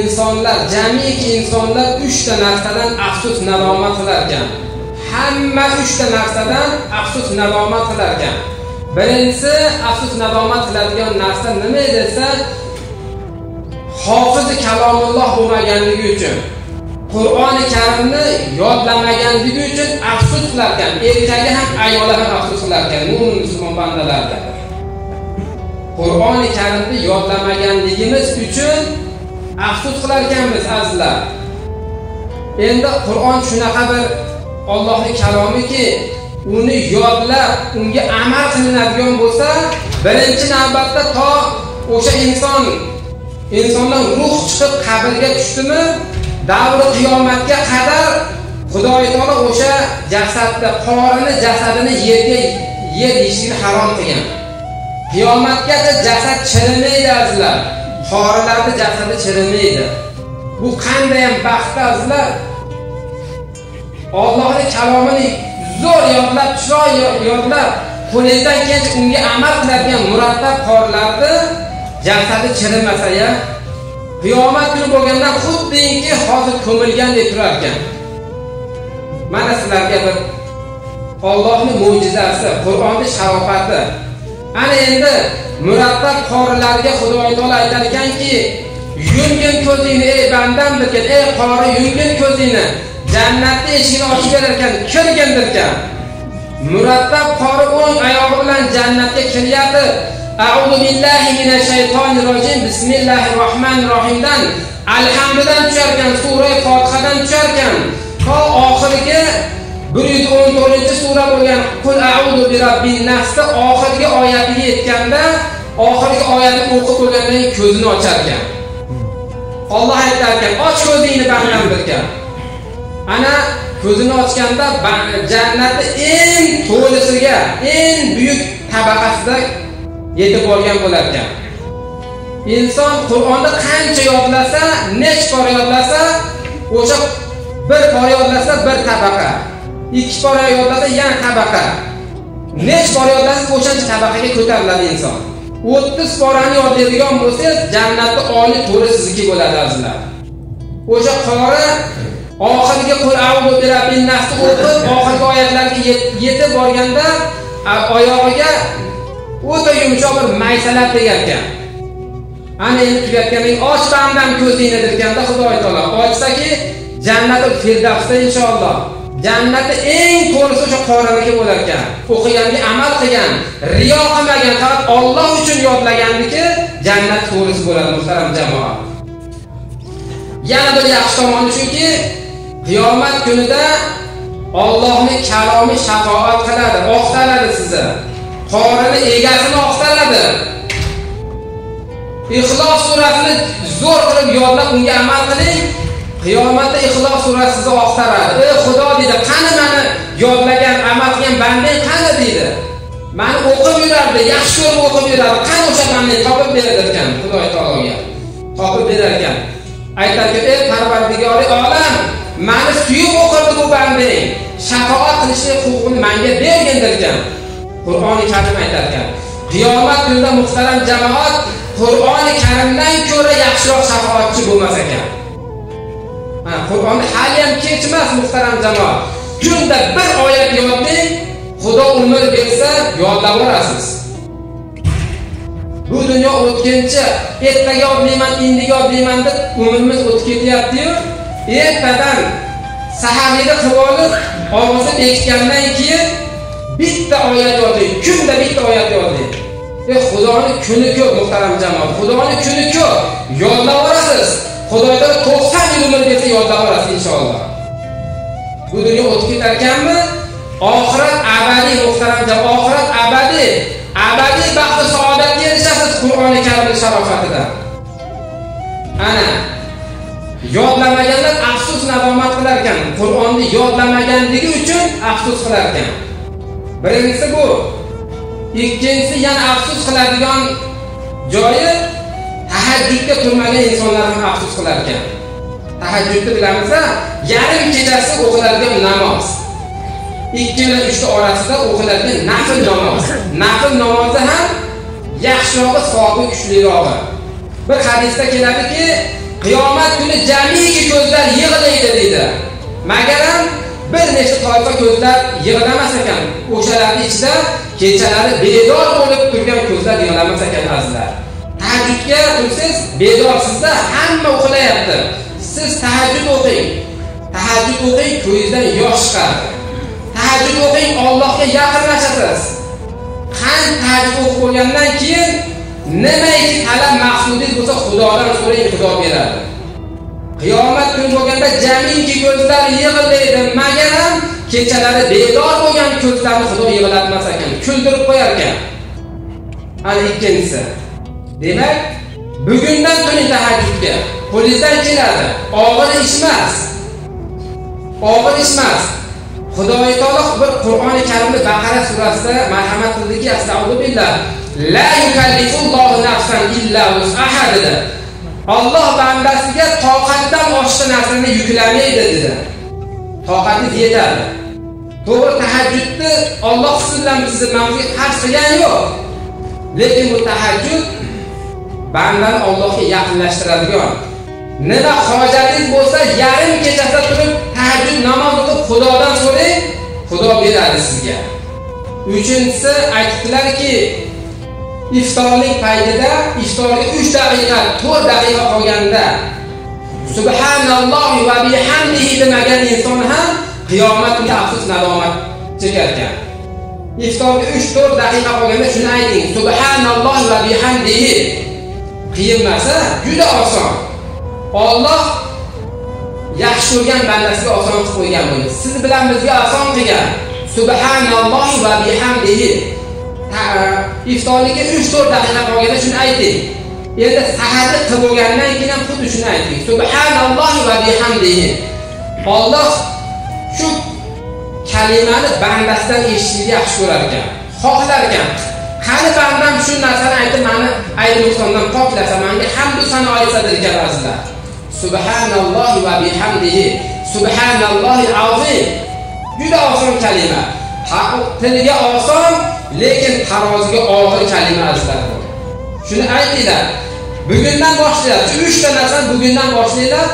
insonlar jamiki insonlar uchta narsadan afsus nadomat qilar ekan hamma uchta narsadan afsus nadomat qilar ekan birinchisi afsus nadomat qiladigan narsa nima desa hofizi kalomulloh bo'lmaganligi uchun qur'oni karimni yodlamaganligi uchun afsus qilar ekan erkagi ham ayoli ham afsus qilar ekan mo'min musulmon bandalarda. Qur'oni karimni yodlamaganligimiz uchun afsus qilarkanmiz azizlar. Endi qur'on shunaqa bir ollohni kalomiki uni yodlab unga amal qilinadigan bo'lsa birinchi navbatda to o'sha inson insondan ruh chiqib qabrga tushdimi davri qiyomatga qadar xudoy taolo o'sha jasadni qorini jasadini yerga yer yeyishlikni harom qilgan. Qiyomatgacha jasad chirimaydi azizlar. Qorilarni jasadi chirimaydi bu qandayyam baxt azizlar? Ollohni kalomini zo'r yodlab chiroy yodlab qo'lingizdan kelsa unga amal qiladigan murattab qorilarni jasadi chirimasa ya qiyomat kuni bo'lganda xuddiki hozir ko'milgandek turar ekan mana sizlarga bir ollohni mo'jizasi qur'onni sharofati. Ana endi murattab qorilarga xudoy taolo aytar ekanki yumgin ko'zingni ey bandam derkan ey qori yumgin ko'zingni jannatni eshigini ochib berar ekan kirgin derkan. Murattab qori o'ng oyog'i bilan jannatga kiryapti auzu billahi minash shaytonir rojim bismillahir rohmanir rohimdan alhamdidan tusharkan sura fotihadan tusharkan to oxirgi bir yuz o'n to'rtinchi sura bo'lgan qul audu bi robbin nasni oxirgi oyatiga yetganda oxirgi oyatni o'qib bo'lgandan keyin ko'zini ochar ekan olloh aytar ekan och ko'zingni bandam derkan ana ko'zini ochganda jannatni eng to'lisiga eng buyuk tabaqasida yetib olgan bo'lar ekan inson qur'onni qancha yodlasa nech bor yodlasa o'sha bir bor yodlasa bir tabaqa. Ikki pora yodlasa yana tabaqa nech pora yodlasa o'shancha tabaqaga ko'tariladi inson. O'ttiz porani yodlaydigan bo'lsangiz jannatni oliy to'ri sizniki bo'ladi azizlar. O'sha qori oxirgi qur'on a'udhu bi robbin o'qib oxirgi oyatlarga yetib borganda oyog'iga o'ta yumshoq bir maysalar tegarkan. Ana endi tugatganing och bandam ko'zingni derganda xudoy taolo ochsaki jannatul firdavsda inshaalloh. Jannatda eng to'g'risi o'sha qoriniki bo'lar ekan o'qiganga amal qilgan riyo qilmagan faqat olloh uchun yodlaganniki jannat to'g'risi bo'ladi muhtaram jamoa. Yana bir yaxshi tomoni shuki qiyomat kunida ollohni kalomi shafoat qiladi oqtaradi sizni. Qorini egasini oqtaradi ixlos surasini zo'r qilib yodlab unga amal qiling. Qiyomatda ixlos surasi sizni oqtaradi. Ey xudo deydi qani mani yodlagan amal qilgan bandang qani deydi mani o'qib yurardi yaxshi ko'rib o'qib yurardi. Qani o'sha bandang topib berar ekan xudo taologa. Topib berar ekan aytar ey parvardigori olam mani suyib o'qirdi bu bandang shafoat qilishlik huquqini manga bergin derkan qur'oni karim aytar ekan qiyomat kunida muhtaram jamoat qur'oni karimdan ko'ra yaxshiroq shafoatchi bo'lmas ekan. Qur'onni haliyam kech emas muhtaram jamoa kunda bir oyat yodlang xudo umr bersa yodlab borasiz. Bu dunyo o'tkinchi. Ertaga yodlayman indiga yodlayman deb umrimiz o'tib ketyaptiyu. Ertadan saharlikni qilib olib og'izni bekitgandan keyin bitta oyat yodlang kunda bitta oyat yodlang e xudoni kuni ko'p muhtaram jamoa xudoni kuni ko'p. Yodlab borasiz. Xudoyda to'qson yil umr bersa yodlab olasiz inshaalloh. Bu dunyo o'tib ketar ekanmi oxirat abadiy muhtaramjon oxirat abadiy abadiy baxtu saodatga erishasiz qur'oni karimni sharofatida ana yodlamaganlar afsus nadomat qilar ekan qur'onni yodlamaganligi uchun afsus qilar ekan birinchisi bu ikkinchisi yana afsus qiladigan joyi tahajjudga turmagan insonlar ham afsus qilar ekan tahajjudni bilamiz yarim kechasi o'qiladigan namoz. Ikki bilan uchta orasida o'qiladigan nafl namoz. Nafl namozi ham yaxshirog'i savobi kuchlirog'i bir hadisda keladiki qiyomat kuni jamiki ko'zlar yig'laydi deydi. Magaram bir nechta toifa ko'zlar yig'lamas ekan. O'shalarni ichida kechalari bedor bo'lib turgan ko'zlar yig'lamas ekan azizlar tahajjudga tursangiz bezorsizda hamma uxlayapti siz tahajjud o'qing. Tahajjud o'qing ko'zingizdan yosh chiqadi. Tahajjud o'qing Allohga yaqinlashasiz. Qani tahajjud o'qib bo'lgandan keyin nimaiki talab maqsudingiz bo'lsa xudodan so'rang xudo beradi. Qiyomat kuni bo'lganda jamiki ko'zlar magar magaram kechalari bedor bo'lgan ko'zlarni xudo yig'latmas ekan kuldirib qo'yar ekan ana ikkinchisi. Demak bugundan turing tahajjudga qo'lingizdan keladi. Og'ir ish emas. Og'ir ish emas. Xudoy taolo bir qur'oni karimda baqara surasida marhamat qildiki astag'firullah la yukallifullohu nafsan illa wus'aha dedi. Alloh bandasiga toqatdan oshiq narsani yuklamaydi dedi. Toqatingiz yetadi to'g'ri tahajjudni Alloh siz bilan bizni zimmamizga qarz qilgani yo'q. Lekin bu tahajjud bandani Allohga yaqinlashtiradigan. Nima hojatingiz bo'lsa yarim kechasi turib tahajjud namoz o'qib xudodan so'rang xudo beradi sizga. Uchinchisi aytdilarki iftorlik paytida iftorga 3 daqiqa 4 daqiqa qolganda subhanallohi va bihamdihi demagan inson ham qiyomat kuni afsus nadomat chekarkan. Iftorga uch to'rt daqiqa qolganda shuni ayting subhanalloh va bihamdihi qiyin narsa juda oson. Alloh yaxshi ko'rgan bandasiga oson qilib qo'ygan buni. Siz bilan bizga oson qilgan. Subhanalloh va bihamdihi. E, iftorlikka uch to'rt daqiqa qolganda shuni ayting. Endi saharni qilib bo'lgandan keyin ham xuddi shuni ayting. Subhanalloh va bihamdihi. Alloh shu kalimani bandasidan eshitishni yaxshi ko'rar ekan xohlar ekan qani bandam shu narsani aytib mani ayb nuqsondan poklasa manga hamdu sano aytsa degan azizlar subhanallohi va bihamdihi. Subhanallohi azim. Juda oson kalima. Tiliga oson lekin taroziga og'ir kalima azizlar. Shuni aytinglar. Bugundan boshlanglar shu uchta narsani bugundan boshlanglar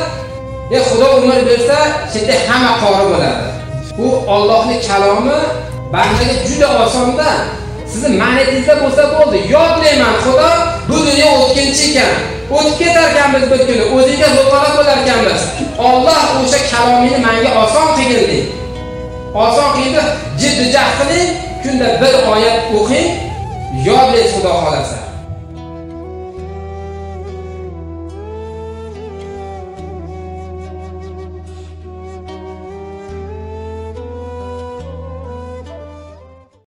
e xudo umr bersa chetda hamma qori bo'ladi. Bu Allohning kalomi bandaga juda osonda. Sizni ma'ningizda bo'lsa bo'ldi. Yodlayman xudo. Bu dunyo o'tkinchi ekan. O'tib ketarkanmiz bir kuni o'zingga ro'para bo'lar olloh Alloh o'sha kalomingni menga oson qilgin oson qildi jiddiy jahd qiling kunda bir oyat o'qing. Yodlaysiz xudo xolasa